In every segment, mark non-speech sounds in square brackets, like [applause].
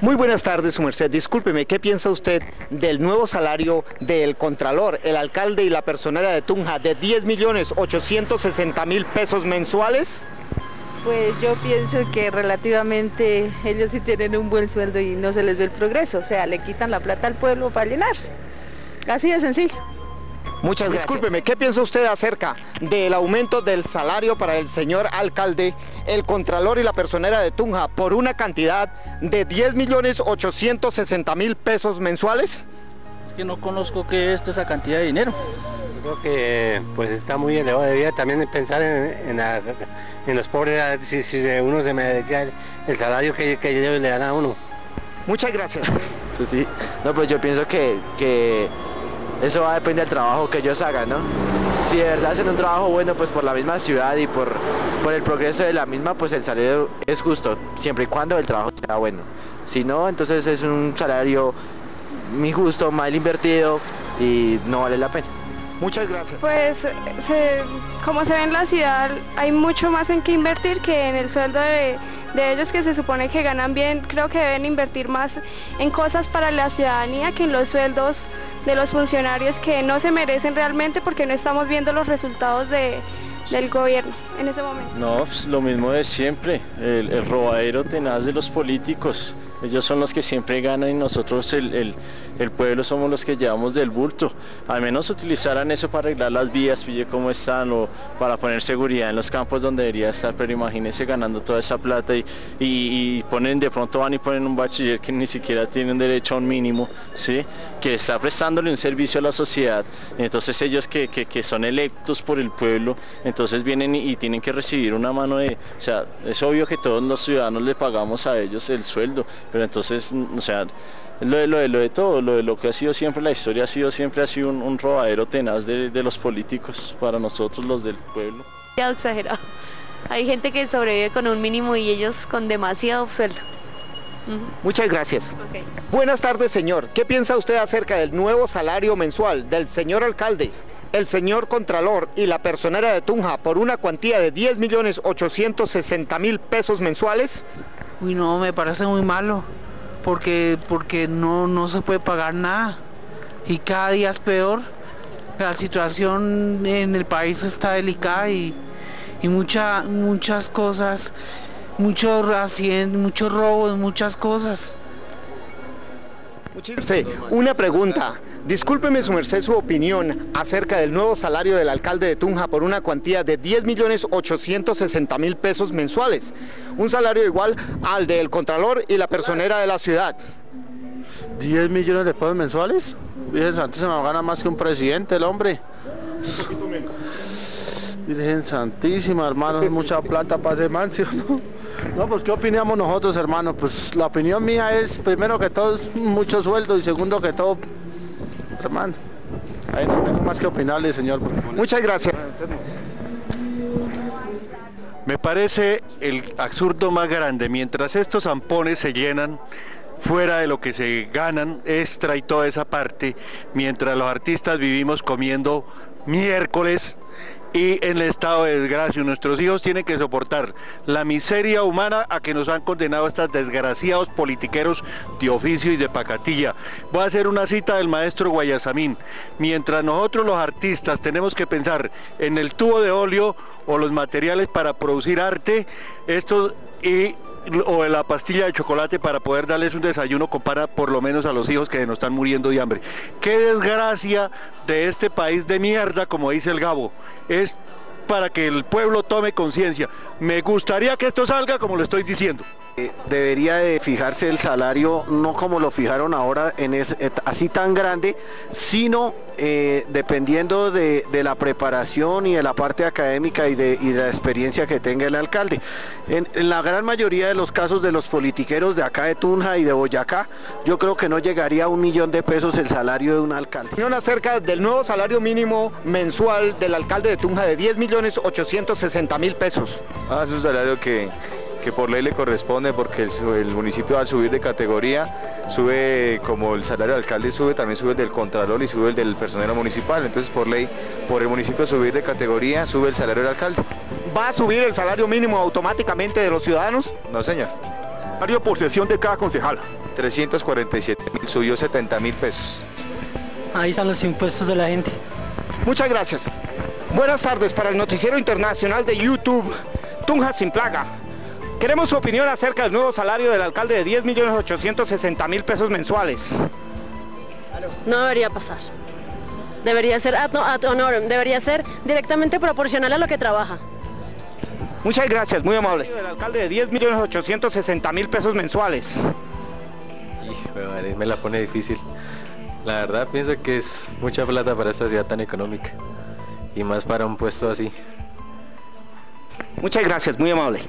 Muy buenas tardes, su merced. Discúlpeme, ¿qué piensa usted del nuevo salario del Contralor, el alcalde y la personera de Tunja de 10 millones 860 mil pesos mensuales? Pues yo pienso que relativamente ellos sí tienen un buen sueldo y no se les ve el progreso, o sea, le quitan la plata al pueblo para llenarse. Así de sencillo. Muchas gracias. Discúlpeme, ¿qué piensa usted acerca del aumento del salario para el señor alcalde, el contralor y la personera de Tunja por una cantidad de 10 millones 860 mil pesos mensuales? Es que no conozco qué es esa cantidad de dinero. creo que pues está muy elevado. Debía también pensar en, los pobres, si, uno se merecía el, salario que, ellos le dan a uno. Muchas gracias. Pues sí, no, pues yo pienso que, que eso va a depender del trabajo que ellos hagan, ¿no? Si de verdad hacen un trabajo bueno, pues por la misma ciudad y por, por el progreso de la misma, pues el salario es justo, siempre y cuando el trabajo sea bueno. Si no, entonces es un salario muy justo, mal invertido y no vale la pena. Muchas gracias. Pues como se ve en la ciudad, hay mucho más en que invertir que en el sueldo de, de ellos que se supone que ganan bien. Creo que deben invertir más en cosas para la ciudadanía que en los sueldos de los funcionarios que no se merecen realmente porque no estamos viendo los resultados de, del gobierno en ese momento. No, pues lo mismo de siempre, el, el, robadero tenaz de los políticos. Ellos son los que siempre ganan y nosotros el, el, pueblo somos los que llevamos del bulto. Al menos utilizaran eso para arreglar las vías, pille cómo están, o para poner seguridad en los campos donde debería estar, pero imagínense ganando toda esa plata y, y, ponen, de pronto van y ponen un bachiller que ni siquiera tiene un derecho a un mínimo, ¿sí? que está prestándole un servicio a la sociedad. Entonces ellos que, que, que son electos por el pueblo, vienen y, tienen que recibir una mano de, o sea, es obvio que todos los ciudadanos le pagamos a ellos el sueldo, pero entonces, o sea, lo de, lo de, lo de todo, lo de lo que ha sido siempre la historia ha sido siempre ha sido un, robadero tenaz de, los políticos para nosotros los del pueblo. Ya exagerado. Hay gente que sobrevive con un mínimo y ellos con demasiado sueldo. Muchas gracias. Buenas tardes, señor. ¿Qué piensa usted acerca del nuevo salario mensual del señor alcalde? El señor Contralor y la personera de Tunja por una cuantía de 10 millones 860 mil pesos mensuales? Uy, no, me parece muy malo, porque, porque no, no se puede pagar nada y cada día es peor. La situación en el país está delicada y, y muchas cosas, muchos muchos robos, muchas cosas. Sí, una pregunta. Discúlpeme su merced su opinión acerca del nuevo salario del alcalde de Tunja por una cuantía de 10 millones 860 mil pesos mensuales. Un salario igual al del contralor y la personera de la ciudad. 10 millones de pesos mensuales. Virgen Santísima gana más que un presidente el hombre. Virgen Santísima, hermano, mucha plata para ese mancio. No, pues ¿qué opinamos nosotros, hermano? Pues la opinión mía es, primero que todo, es mucho sueldo y segundo que todo, hermano. Ahí no tengo más que opinarle, señor. Muchas gracias. Me parece el absurdo más grande. Mientras estos zampones se llenan fuera de lo que se ganan extra y toda esa parte, mientras los artistas vivimos comiendo miércoles y en el estado de desgracia. Nuestros hijos tienen que soportar la miseria humana a que nos han condenado estos desgraciados politiqueros de oficio y de pacatilla. Voy a hacer una cita del maestro Guayasamín. Mientras nosotros los artistas tenemos que pensar en el tubo de óleo o los materiales para producir arte, estos y o la pastilla de chocolate para poder darles un desayuno compara por lo menos a los hijos que nos están muriendo de hambre. Qué desgracia de este país de mierda, como dice el Gabo. Es para que el pueblo tome conciencia. Me gustaría que esto salga como lo estoy diciendo. Eh, debería de fijarse el salario no como lo fijaron ahora en es, eh, así tan grande, sino eh, dependiendo de, la preparación y de la parte académica y de, la experiencia que tenga el alcalde. En, la gran mayoría de los casos de los politiqueros de acá de Tunja y de Boyacá, yo creo que no llegaría a un millón de pesos el salario de un alcalde. acerca del nuevo salario mínimo mensual del alcalde de Tunja de 10 millones 860 mil pesos. Ah, es un salario que que por ley le corresponde porque el, municipio al subir de categoría sube como el salario del alcalde sube, también sube el del contralor y sube el del personero municipal. Entonces por ley, por el municipio subir de categoría, sube el salario del alcalde. ¿Va a subir el salario mínimo automáticamente de los ciudadanos? No señor. salario por sesión de cada concejal? 347 mil, subió 70 mil pesos. Ahí están los impuestos de la gente. Muchas gracias. Buenas tardes para el noticiero internacional de YouTube, Tunja sin plaga. Queremos su opinión acerca del nuevo salario del alcalde de 10 millones 860 mil pesos mensuales. No debería pasar. Debería ser ad, ad honorem, debería ser directamente proporcional a lo que trabaja. Muchas gracias, muy amable. El alcalde de 10 millones 860 mil pesos mensuales. Hijo, me la pone difícil. La verdad pienso que es mucha plata para esta ciudad tan económica. Y más para un puesto así. Muchas gracias, muy amable.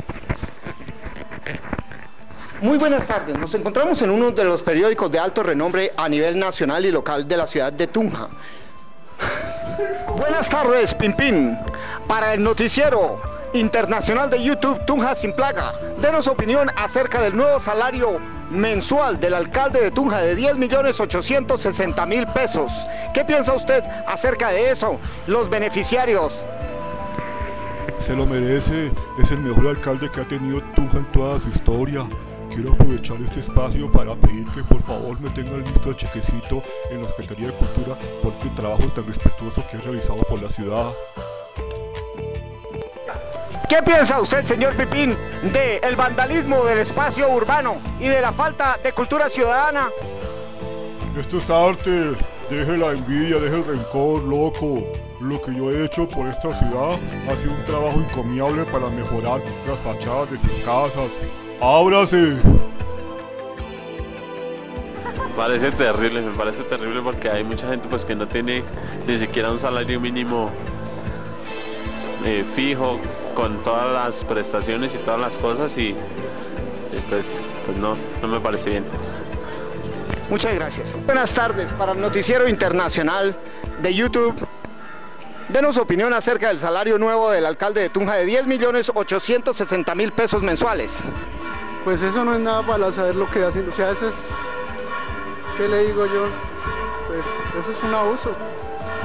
Muy buenas tardes, nos encontramos en uno de los periódicos de alto renombre a nivel nacional y local de la ciudad de Tunja. Buenas tardes, Pimpín. Para el noticiero internacional de YouTube Tunja sin plaga, denos opinión acerca del nuevo salario mensual del alcalde de Tunja de 10 millones 860 mil pesos. ¿Qué piensa usted acerca de eso? Los beneficiarios. Se lo merece, es el mejor alcalde que ha tenido Tunja en toda su historia. Quiero aprovechar este espacio para pedir que por favor me tengan listo el chequecito en la Secretaría de Cultura por este trabajo tan respetuoso que he realizado por la ciudad. ¿Qué piensa usted, señor Pipín, del el vandalismo del espacio urbano y de la falta de cultura ciudadana? Esto es arte, deje la envidia, deje el rencor, loco. Lo que yo he hecho por esta ciudad ha sido un trabajo encomiable para mejorar las fachadas de sus casas. ¡Ábrase! parece terrible, me parece terrible porque hay mucha gente pues que no tiene ni siquiera un salario mínimo eh, fijo con todas las prestaciones y todas las cosas y, y pues, pues no, no me parece bien. Muchas gracias. Buenas tardes para el noticiero internacional de YouTube. Denos opinión acerca del salario nuevo del alcalde de Tunja de 10 millones 860 mil pesos mensuales. Pues eso no es nada para saber lo que hacen. O sea, eso es... ¿Qué le digo yo? Pues eso es un abuso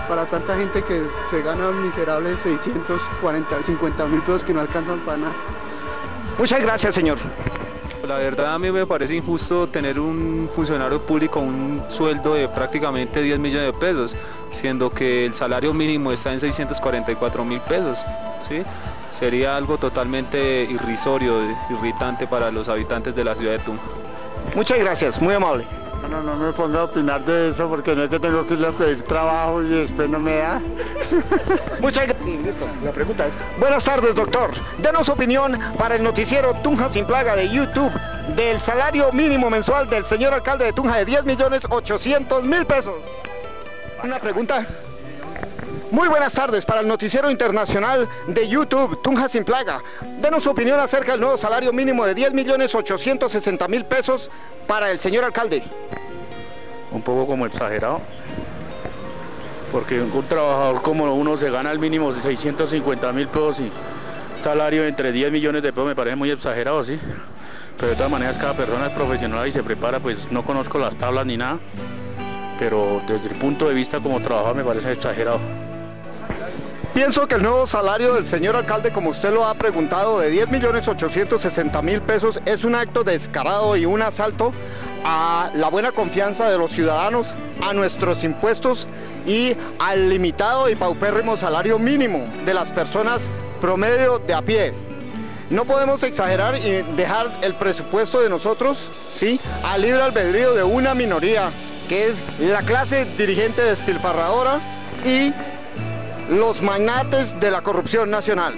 para tanta gente que se gana miserables 640, 50 mil pesos que no alcanzan para nada. Muchas gracias, señor. La verdad a mí me parece injusto tener un funcionario público un sueldo de prácticamente 10 millones de pesos, siendo que el salario mínimo está en 644 mil pesos. ¿sí? Sería algo totalmente irrisorio, irritante para los habitantes de la ciudad de Tunja. Muchas gracias, muy amable. No, no me ponga a opinar de eso porque no es que tengo que ir a pedir trabajo y después no me da. [laughs] Muchas gracias. Sí, listo. La pregunta es... Buenas tardes, doctor. Denos opinión para el noticiero Tunja sin plaga de YouTube del salario mínimo mensual del señor alcalde de Tunja de 10 millones 800 mil pesos. Una pregunta. Muy buenas tardes para el noticiero internacional de YouTube, Tunja sin plaga. Denos su opinión acerca del nuevo salario mínimo de 10 millones 860 mil pesos para el señor alcalde. Un poco como exagerado. Porque un trabajador como uno se gana el mínimo de 650 mil pesos y salario entre 10 millones de pesos me parece muy exagerado, sí. Pero de todas maneras cada persona es profesional y se prepara, pues no conozco las tablas ni nada. Pero desde el punto de vista como trabajador me parece exagerado. Pienso que el nuevo salario del señor alcalde, como usted lo ha preguntado, de 10 millones 860 mil pesos es un acto descarado y un asalto a la buena confianza de los ciudadanos, a nuestros impuestos y al limitado y paupérrimo salario mínimo de las personas promedio de a pie. No podemos exagerar y dejar el presupuesto de nosotros, ¿sí? al libre albedrío de una minoría, que es la clase dirigente despilfarradora y los magnates de la corrupción nacional.